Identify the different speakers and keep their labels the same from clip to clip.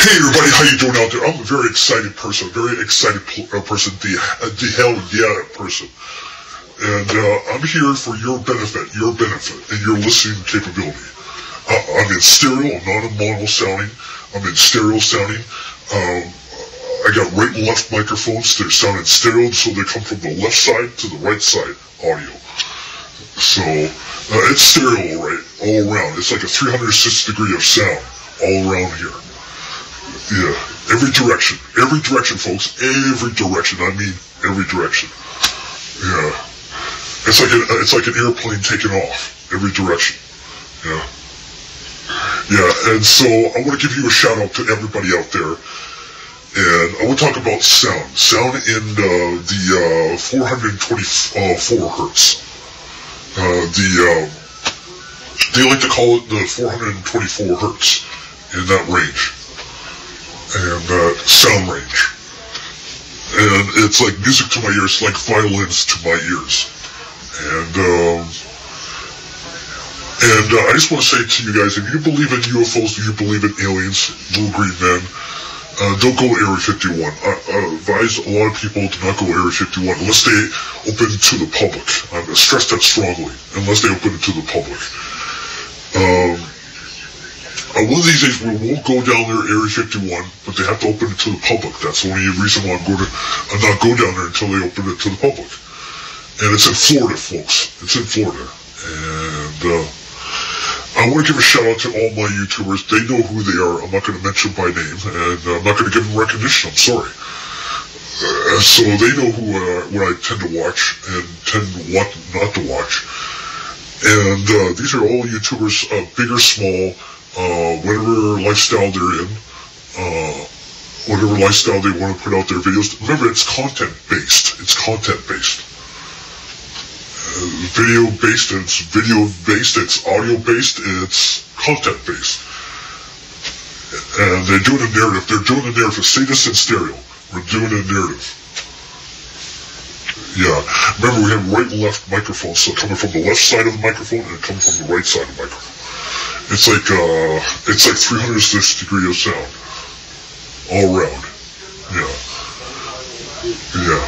Speaker 1: Hey everybody, how you doing out there? I'm a very excited person, a very excited uh, person, the, uh, the hell yeah person. And uh, I'm here for your benefit, your benefit, and your listening capability. Uh, I'm in stereo, I'm not in mono sounding. I'm in stereo sounding. Um, I got right and left microphones. They're sounding stereo, so they come from the left side to the right side audio. So uh, it's stereo, right, all around. It's like a 360 degree of sound all around here. Yeah, every direction, every direction, folks, every direction. I mean, every direction. Yeah, it's like a, it's like an airplane taking off, every direction. Yeah, yeah, and so I want to give you a shout out to everybody out there, and I want to talk about sound, sound in uh, the uh, 424 hertz. Uh, the uh, they like to call it the 424 hertz in that range uh, sound range. And it's like music to my ears, like violins to my ears. And um, and uh, I just want to say to you guys, if you believe in UFOs, you believe in aliens, little green men, uh, don't go Area 51. I, I advise a lot of people to not go Area 51 unless they open to the public. I stress that strongly, unless they open it to the public. Um, one of these days we won't go down there Area 51, but they have to open it to the public. That's the only reason why I'm going to uh, not go down there until they open it to the public. And it's in Florida, folks. It's in Florida. And uh, I want to give a shout out to all my YouTubers. They know who they are. I'm not going to mention by name, and I'm not going to give them recognition. I'm sorry. Uh, so they know who uh, what I tend to watch and tend what not to watch. And uh, these are all YouTubers, uh, big or small, uh, whatever lifestyle they're in, uh, whatever lifestyle they want to put out their videos. Remember, it's content based. It's content based. Uh, video based, it's video based, it's audio based, it's content based. And they're doing a narrative. They're doing a narrative. Say this in stereo. We're doing a narrative. Yeah. Remember, we have right and left microphones, so coming from the left side of the microphone and coming from the right side of the microphone. It's like uh, it's like 360 degree of sound all around. Yeah, yeah.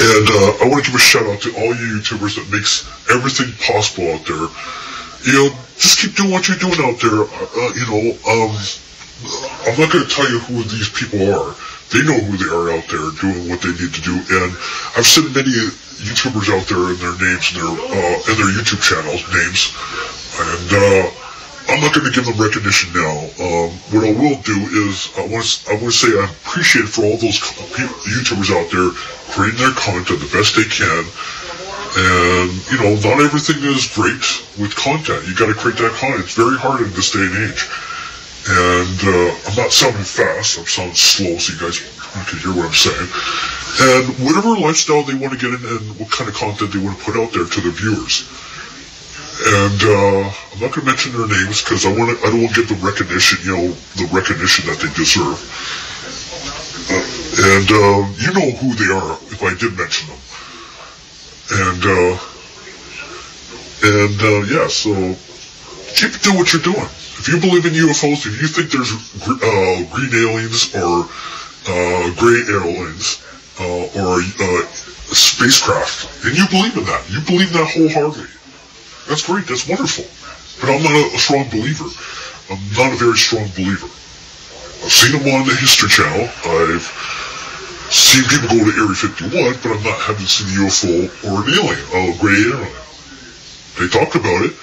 Speaker 1: And uh, I want to give a shout out to all you YouTubers that makes everything possible out there. You know, just keep doing what you're doing out there. Uh, you know, um, I'm not going to tell you who these people are. They know who they are out there doing what they need to do. And I've seen many YouTubers out there and their names and their uh, and their YouTube channels names and uh, I'm not going to give them recognition now. Um, what I will do is I want to I want to say I appreciate for all those YouTubers out there creating their content the best they can. And you know, not everything is great with content. You got to create that content. It's very hard in this day and age. And uh, I'm not sounding fast. I'm sounding slow, so you guys can hear what I'm saying. And whatever lifestyle they want to get in, and what kind of content they want to put out there to their viewers and uh, I'm not going to mention their names because I want I don't want to give them recognition, you know, the recognition that they deserve. Uh, and uh, you know who they are if I did mention them. And uh, and uh, yeah, so keep doing what you're doing. If you believe in UFOs, if you think there's uh, green aliens or uh, gray aliens uh, or uh, spacecraft, and you believe in that, you believe that wholeheartedly. That's great. That's wonderful. But I'm not a, a strong believer. I'm not a very strong believer. I've seen them on the History Channel. I've seen people go to Area 51, but I'm not haven't seen a UFO or an alien, a gray alien. They talk about it.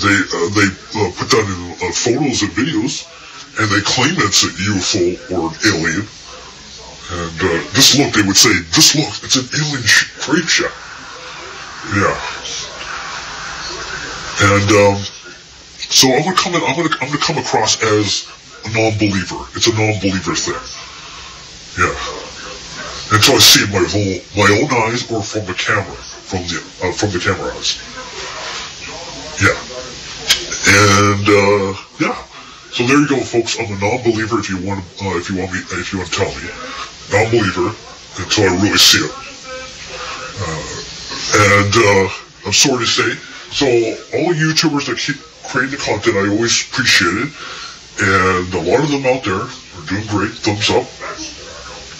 Speaker 1: They uh, they uh, put that in uh, photos and videos, and they claim it's a UFO or an alien. And uh, this look, they would say, this look, it's an alien crate. Yeah. And um, so I'm gonna come in. I'm gonna I'm gonna come across as a non-believer. It's a non-believer thing. Yeah. Until I see it my, my own eyes or from the camera, from the uh, from the camera eyes. Yeah. And uh, yeah. So there you go, folks. I'm a non-believer. If you want, uh, if you want me, if you want to tell me, non-believer until I really see it. Uh, and uh, I'm sorry to say, so all YouTubers that keep creating the content, I always appreciate it. and a lot of them out there are doing great. Thumbs up.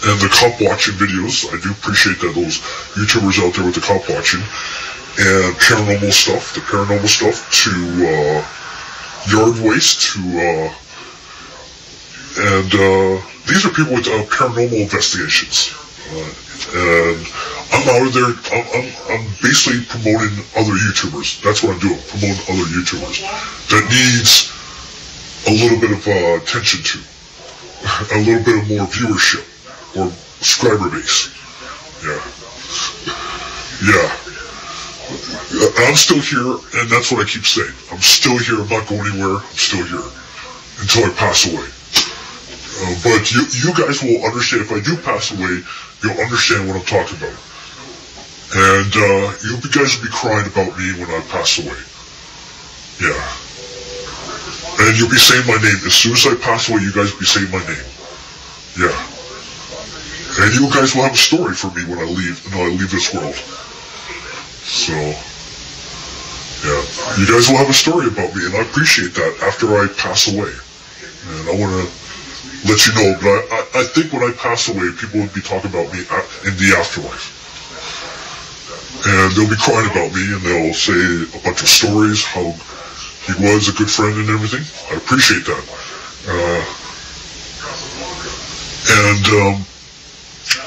Speaker 1: And the cop watching videos, I do appreciate that those YouTubers out there with the cop watching and paranormal stuff, the paranormal stuff to uh, yard waste to uh, and uh, these are people with uh, paranormal investigations. Uh, and I'm out of there. I'm, I'm, I'm basically promoting other YouTubers. That's what I'm doing, promoting other YouTubers that needs a little bit of uh, attention to, a little bit of more viewership or subscriber base. Yeah, yeah. I'm still here, and that's what I keep saying. I'm still here. I'm not going anywhere. I'm still here until I pass away. Uh, but you, you guys will understand if I do pass away. You'll understand what I'm talking about, and uh, you guys will be crying about me when I pass away. Yeah, and you'll be saying my name as soon as I pass away. You guys will be saying my name. Yeah, and you guys will have a story for me when I leave when I leave this world. So, yeah, you guys will have a story about me, and I appreciate that after I pass away. And I want to let you know, but I, I, I think when I pass away, people will be talking about me in the afterlife. And they'll be crying about me, and they'll say a bunch of stories, how he was a good friend and everything. I appreciate that. Uh, and um,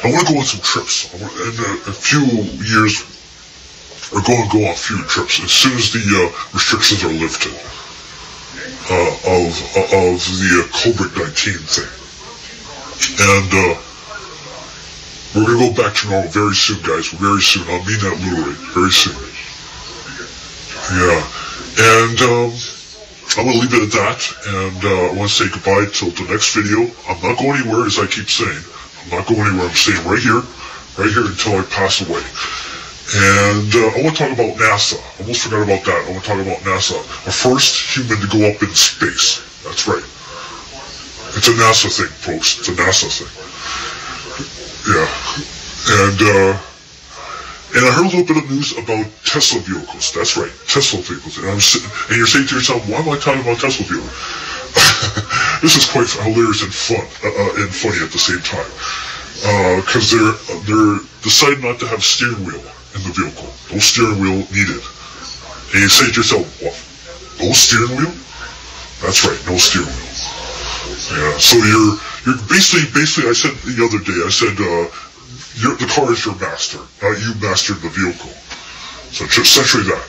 Speaker 1: I want to go on some trips. Want, in a, a few years, we're going to go on few trips as soon as the uh, restrictions are lifted uh, of of the uh, COVID-19 thing. And uh, we're going to go back to normal very soon, guys. Very soon. I mean that literally. Very soon. Yeah. And um, I'm going to leave it at that. And uh, I want to say goodbye till the next video. I'm not going anywhere, as I keep saying. I'm not going anywhere. I'm staying right here, right here until I pass away. And uh, I want to talk about NASA. I almost forgot about that. I want to talk about NASA. The first human to go up in space. That's right. It's a NASA thing, folks. It's a NASA thing. Yeah. And, uh, and I heard a little bit of news about Tesla vehicles. That's right, Tesla vehicles. And, I'm, and you're saying to yourself, why am I talking about Tesla vehicles? this is quite hilarious and fun, uh, uh, and funny at the same time. Because uh, they're, they're deciding not to have steering wheel in the vehicle. No steering wheel needed. And you say to yourself, what? No steering wheel? That's right, no steering wheel. Yeah, so you're, you're basically, basically, I said the other day, I said, uh, the car is your master, not you mastered the vehicle. So essentially that.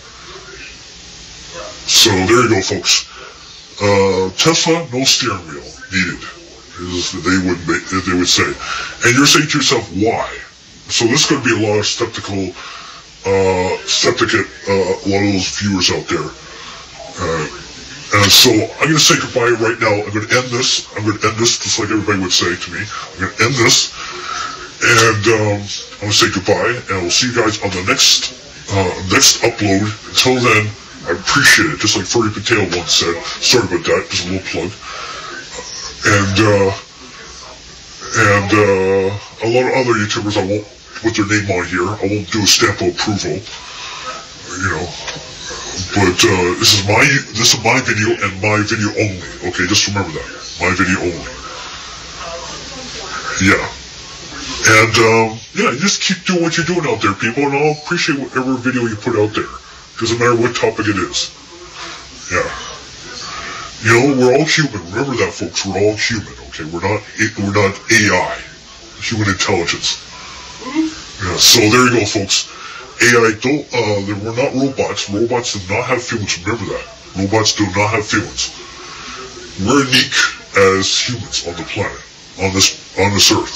Speaker 1: So there you go, folks. Uh, Tesla, no steering wheel needed, is they would make, they would say. And you're saying to yourself, why? So this could be a lot of skeptical, uh, skeptic uh, a lot of those viewers out there. Uh, and so I'm going to say goodbye right now. I'm going to end this. I'm going to end this just like everybody would say to me. I'm going to end this. And um, I'm going to say goodbye. And we'll see you guys on the next uh, next upload. Until then, I appreciate it. Just like Furry Patel once said. Sorry about that. Just a little plug. And, uh, and uh, a lot of other YouTubers I won't put their name on here. I won't do a stamp of approval. You know. But uh, this is my this is my video and my video only. Okay, just remember that. My video only. Yeah. And um, yeah, just keep doing what you're doing out there, people, and I'll appreciate whatever video you put out there. Doesn't matter what topic it is. Yeah. You know, we're all human. Remember that, folks. We're all human. Okay, we're not we're not AI, human intelligence. Yeah. So there you go, folks. AI don't, uh, were not robots. Robots do not have feelings. Remember that. Robots do not have feelings. We're unique as humans on the planet, on this, on this earth.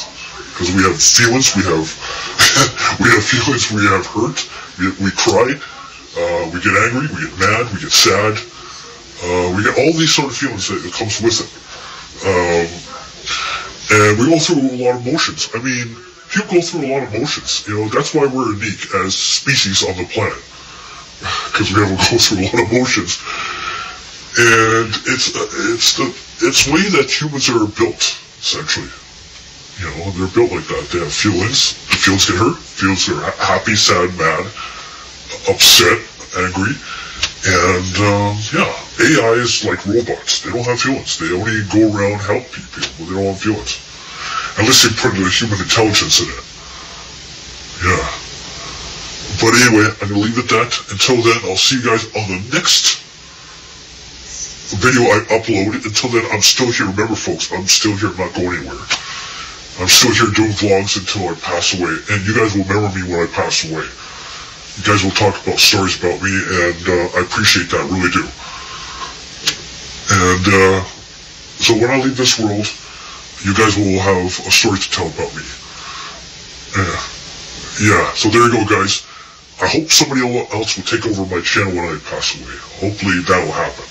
Speaker 1: Because we have feelings, we have, we have feelings, we have hurt, we, we cry, uh, we get angry, we get mad, we get sad, uh, we get all these sort of feelings that, comes with it. Um, and we go through a lot of emotions. I mean, people go through a lot of emotions. You know, that's why we're unique as species on the planet. Because we have to go through a lot of emotions. And it's, uh, it's the, it's way that humans are built, essentially. You know, they're built like that. They have feelings. The feelings get hurt. Feelings are happy, sad, mad, upset, angry. And, um, yeah, AI is like robots. They don't have feelings. They only go around help people. They don't have feelings. Unless you put a human intelligence in it. Yeah. But anyway, I'm going to leave it at that. Until then, I'll see you guys on the next video I upload. Until then, I'm still here. Remember, folks, I'm still here. I'm not going anywhere. I'm still here doing vlogs until I pass away. And you guys will remember me when I pass away. You guys will talk about stories about me, and uh, I appreciate that, really do. And uh, so when I leave this world, you guys will have a story to tell about me. Yeah. Yeah, so there you go, guys. I hope somebody else will take over my channel when I pass away. Hopefully that will happen.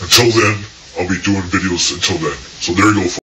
Speaker 1: Until then, I'll be doing videos until then. So there you go.